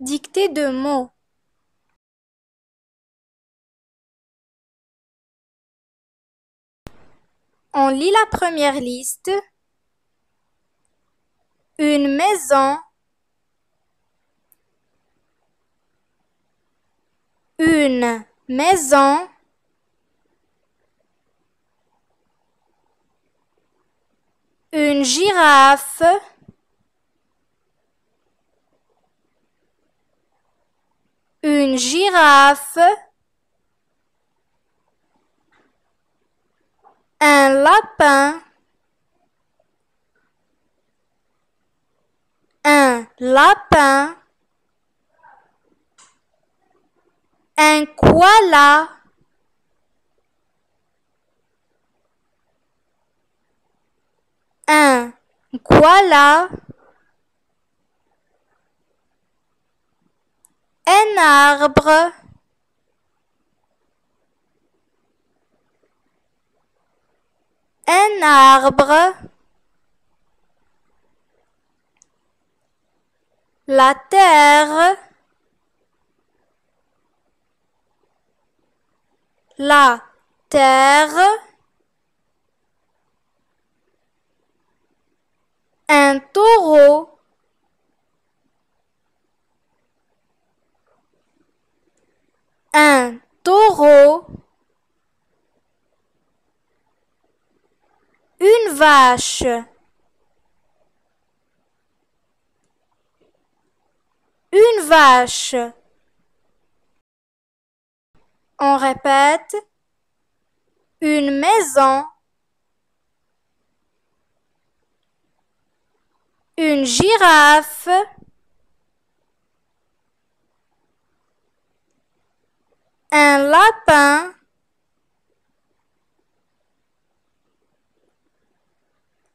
Dictée de mots. On lit la première liste. Une maison. Une maison. Une girafe. Une girafe. Un lapin. Un lapin. Un koala. Un koala. Un arbre. Un arbre. La terre. La terre. Un taureau. Un taureau. Une vache. Une vache. On répète. Une maison. Une girafe. Un lapin.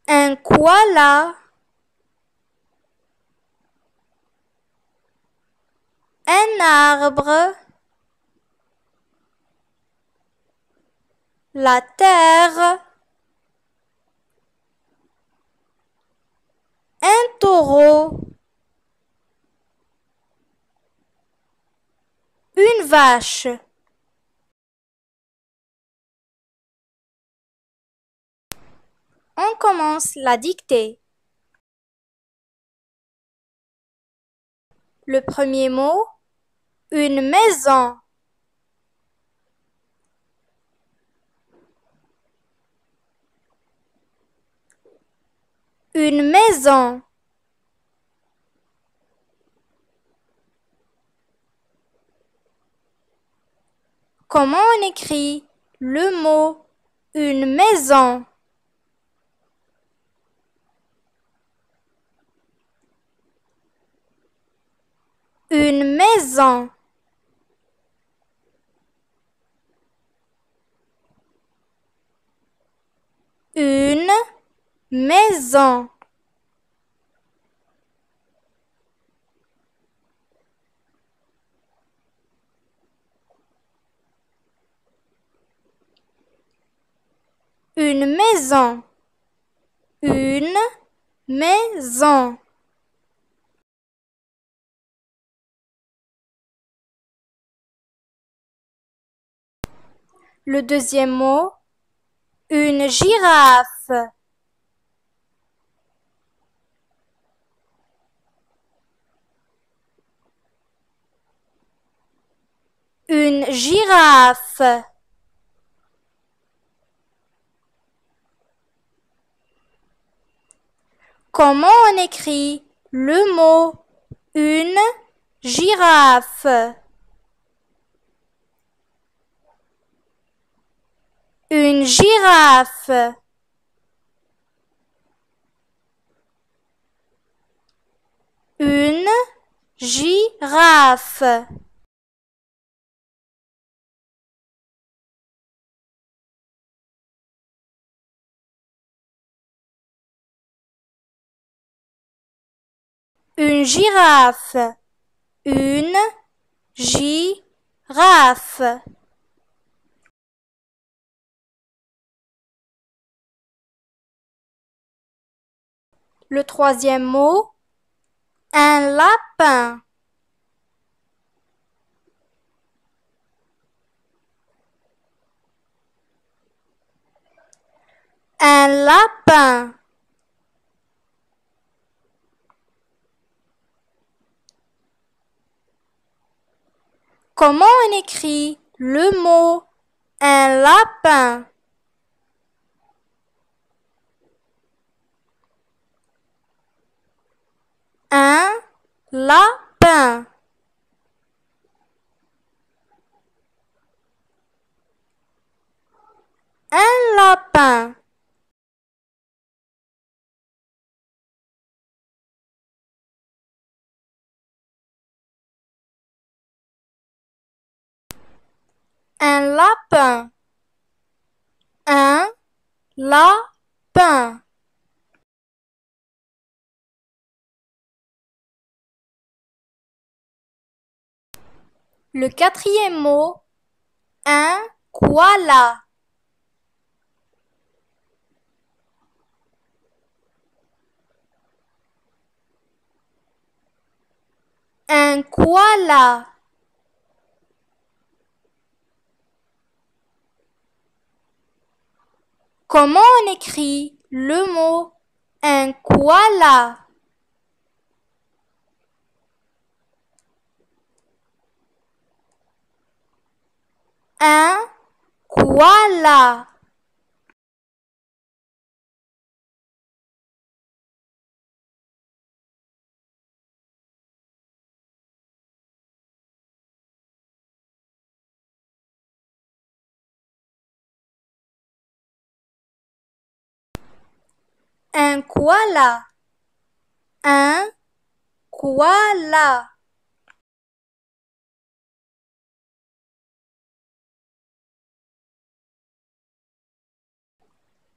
Un koala. Un arbre. La terre. Un taureau. Une On commence la dictée. Le premier mot, une maison. Une maison. Comment on écrit le mot une maison? Une maison. Une maison. Une maison. Une maison. Le deuxième mot, une girafe. Une girafe. Comment on écrit le mot une girafe? Une girafe. Une girafe. Une girafe. Une girafe. Le troisième mot, un lapin. Un lapin. Comment on écrit le mot un lapin? Un lapin. Un lapin. Un lapin. Un lapin. Le quatrième mot, un koala. Un koala. Comment on écrit le mot un koala Un koala. Un koala. Un koala.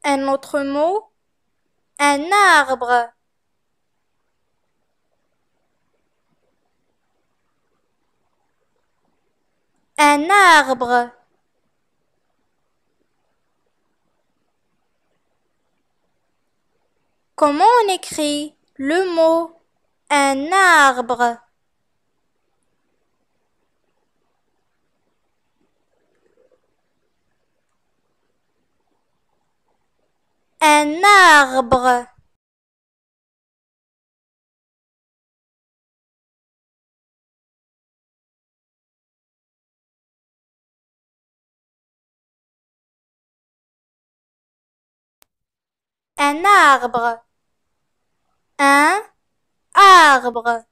Un autre mot, un arbre. Un arbre. Comment on écrit le mot un arbre? Un arbre. Un arbre. Un arbre.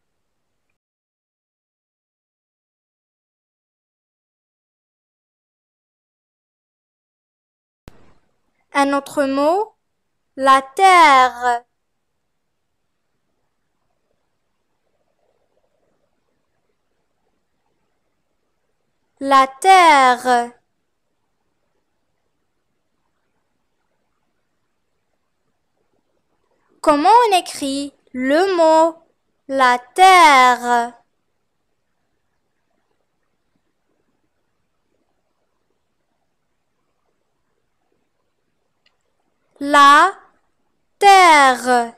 Un autre mot, la terre. La terre. Comment on écrit le mot la terre? La terre.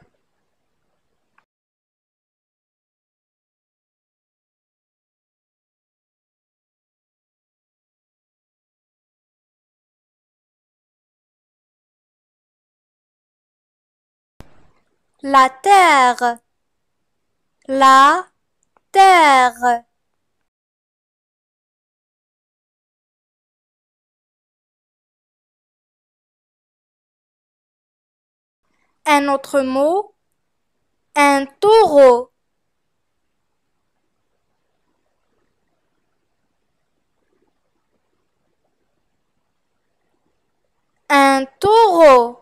La terre. La terre. Un autre mot, un taureau. Un taureau.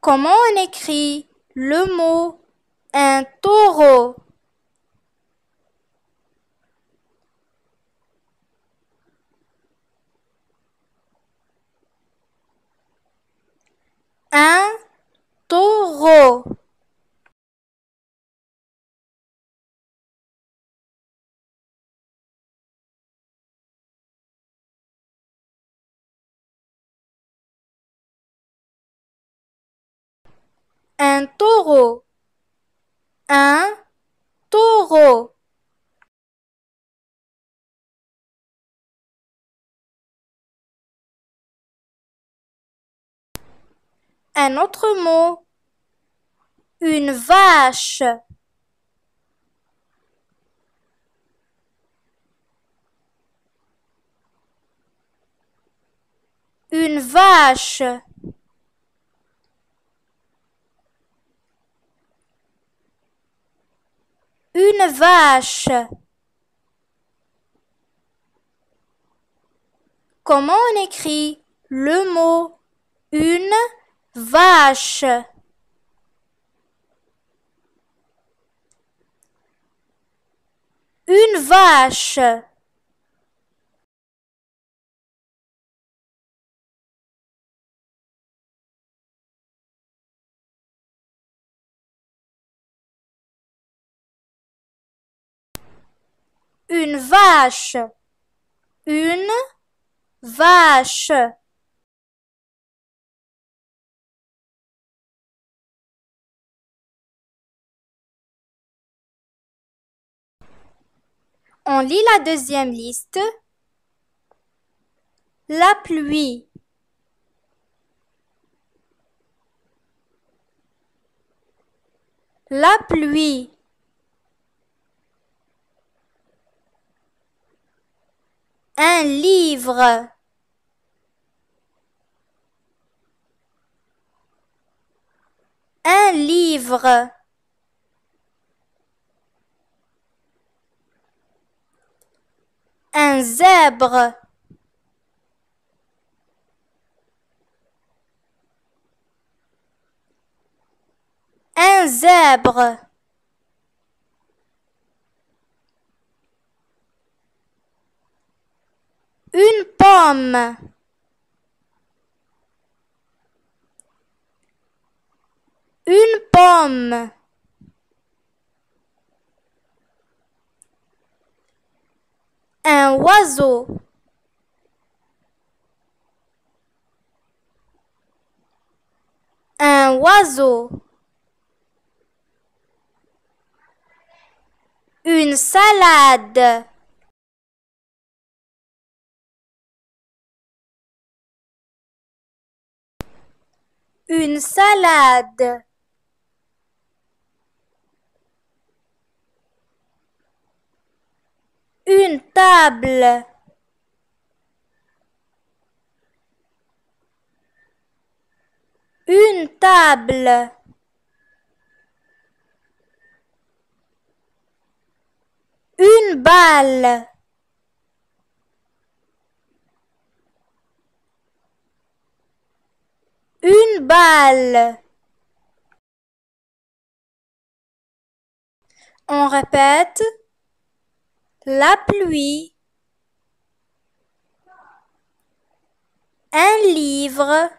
Comment on écrit le mot un taureau? Un taureau. Un taureau. Un autre mot. Une vache. Une vache. Une vache. Comment on écrit le mot une vache? Une vache. Une vache. Une vache. On lit la deuxième liste. La pluie. La pluie. Un livre. Un livre. Un zèbre. Un zèbre. Une pomme. Une pomme. Un oiseau. Un oiseau. Une salade. Une salade. Une table. Une table. Une balle. Une balle. On répète. La pluie. Un livre.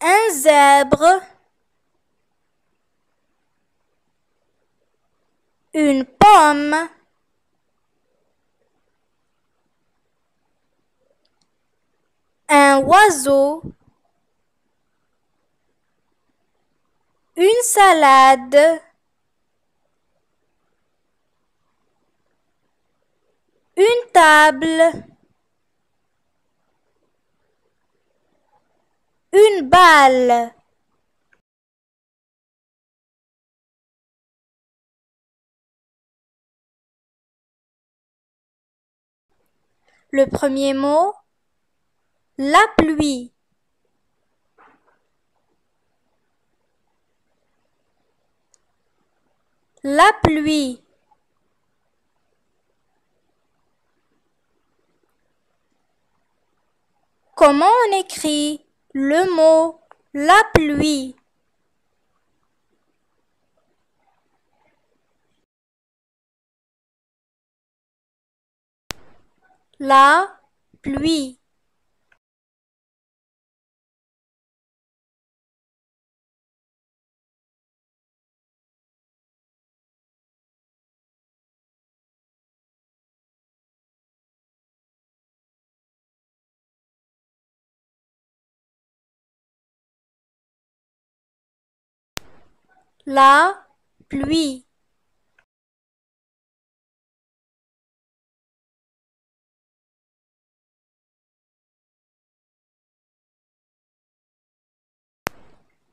Un zèbre. Une pomme. Un oiseau. Une salade. Une table. Une balle. Le premier mot, la pluie. La pluie. Comment on écrit le mot la pluie? La pluie. La pluie.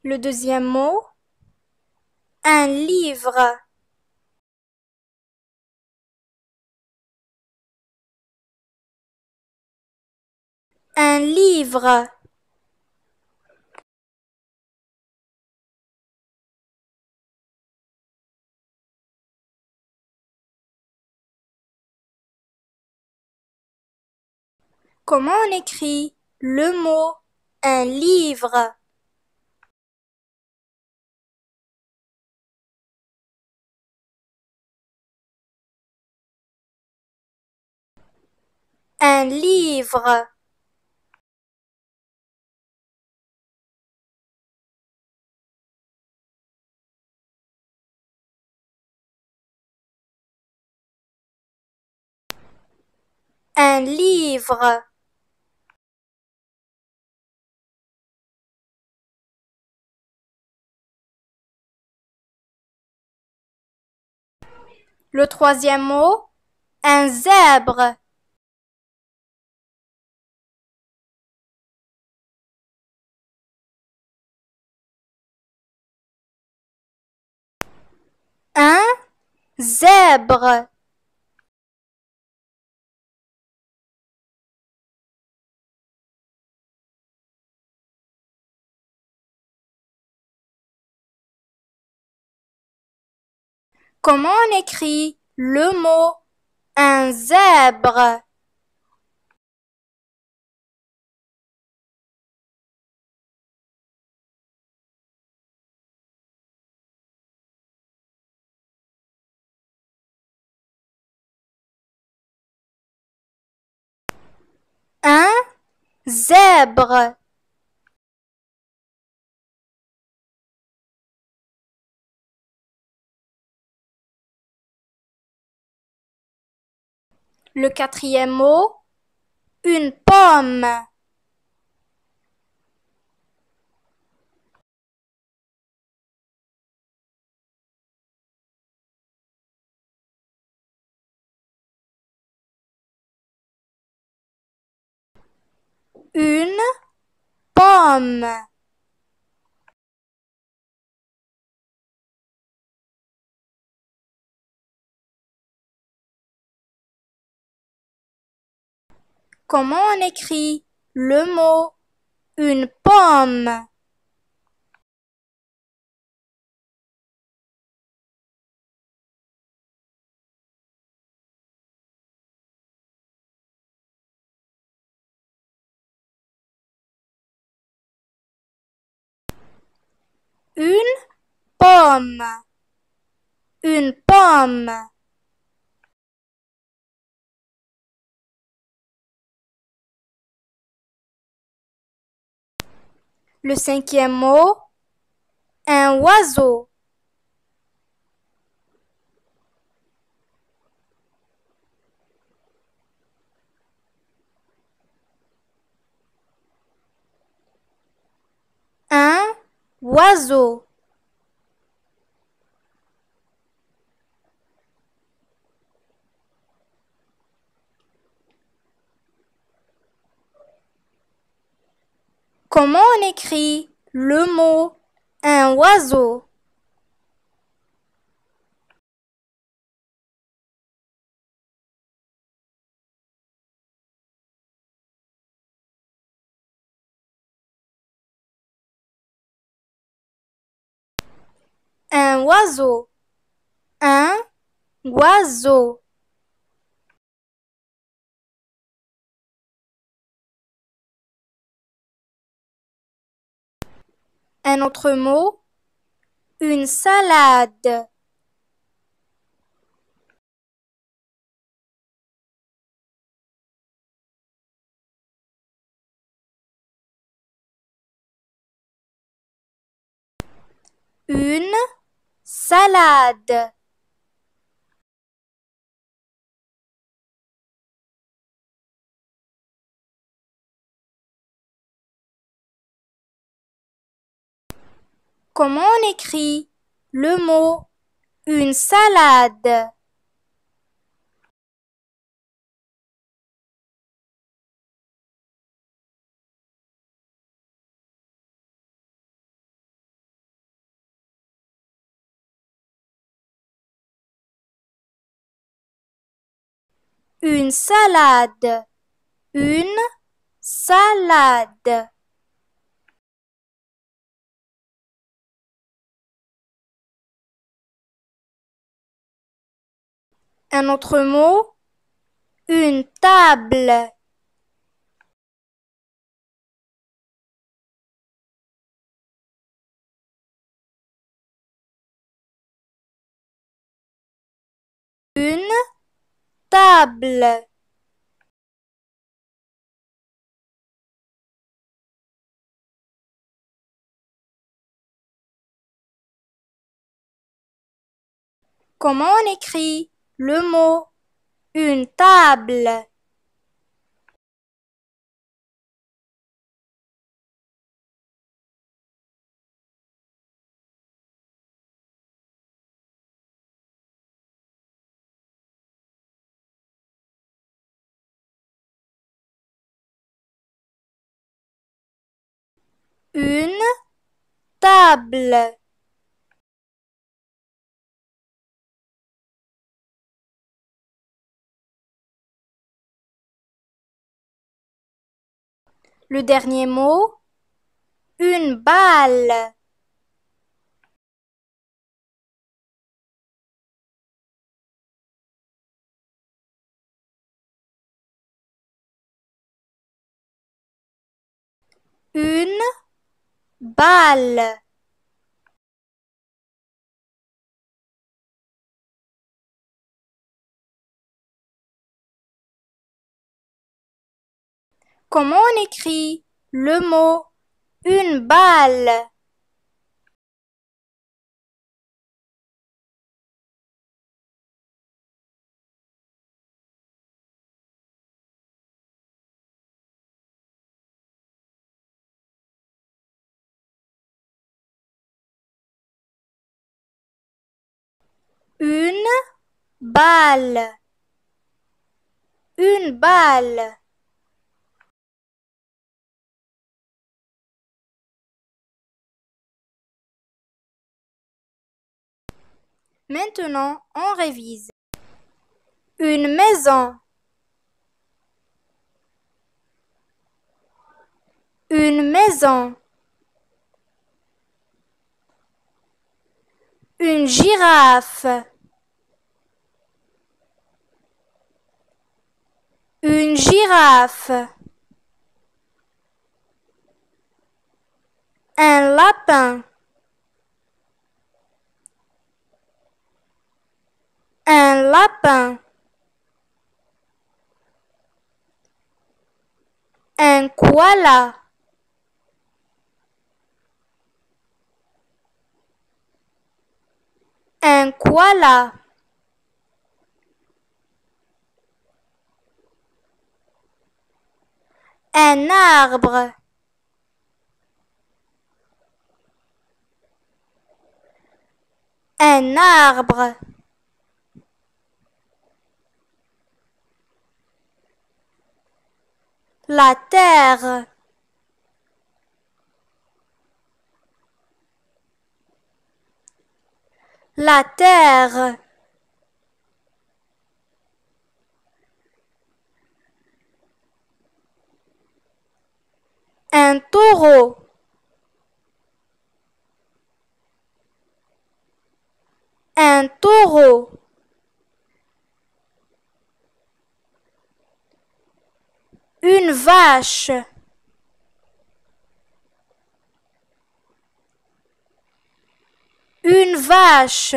Le deuxième mot, un livre. Un livre. Comment on écrit le mot un livre Un livre. Un livre. Le troisième mot, un zèbre. Un zèbre. Comment on écrit le mot un zèbre? Un zèbre. Le quatrième mot, une pomme. Une pomme. Comment on écrit le mot une pomme? Une pomme. Une pomme. Le cinquième mot, un oiseau. Un oiseau. Comment on écrit le mot un oiseau Un oiseau. Un oiseau. Un autre mot, une salade. Une salade. Comment on écrit le mot une salade? Une salade. Une salade. Un autre mot. Une table. Une table. Comment on écrit? Le mot une table? Une table. Le dernier mot. Une balle. Une balle. Comment on écrit le mot une balle? Une balle. Une balle. Maintenant, on révise. Une maison. Une maison. Une girafe. Une girafe. Un lapin. Un lapin. Un koala. Un koala. Un arbre. Un arbre. La terre. La terre. Un taureau. Un taureau. Une vache. Une vache.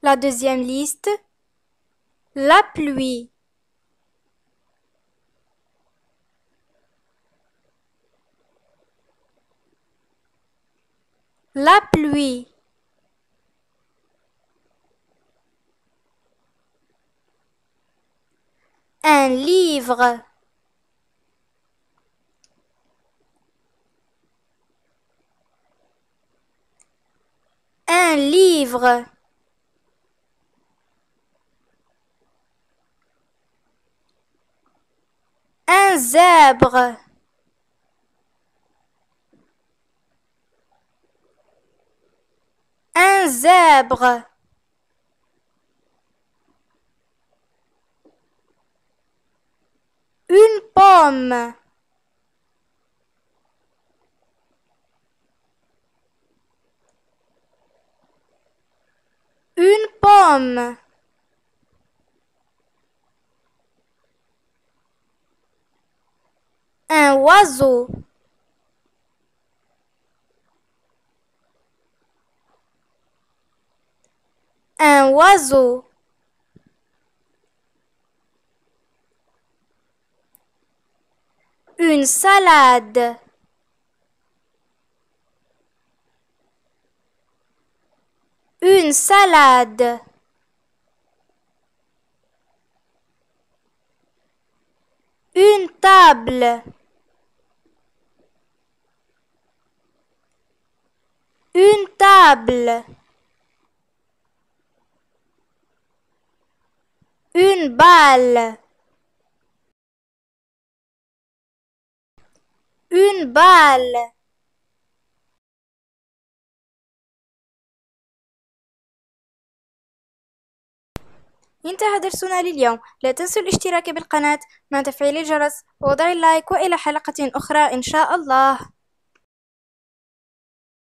La deuxième liste. La pluie. La pluie. Un livre. Un livre. Un zèbre. Un zèbre. Une pomme. Une pomme. Un oiseau. Un oiseau. Une salade. Une salade. Une table. Une table. Une balle. Une balle. انتهى درسنا لليوم لا تنسوا الاشتراك بالقناة مع تفعيل الجرس ووضع اللايك وإلى حلقة أخرى إن شاء الله